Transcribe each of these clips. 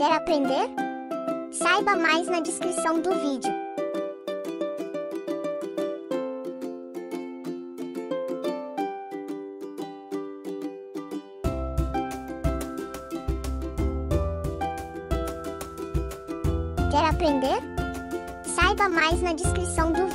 Quer aprender? Saiba mais na descrição do vídeo. Quer aprender? Saiba mais na descrição do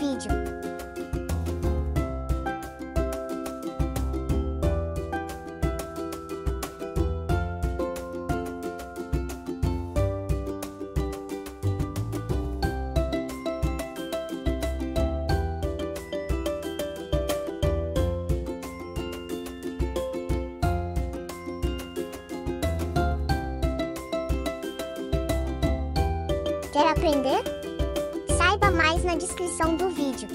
Quer aprender? Saiba mais na descrição do vídeo.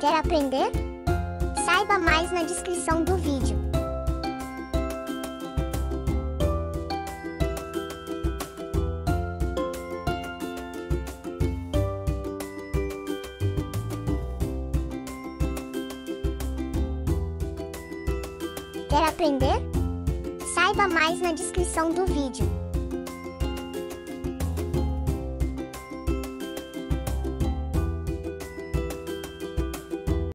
Quer aprender? Saiba mais na descrição do vídeo. Quer aprender? Saiba mais na descrição do vídeo.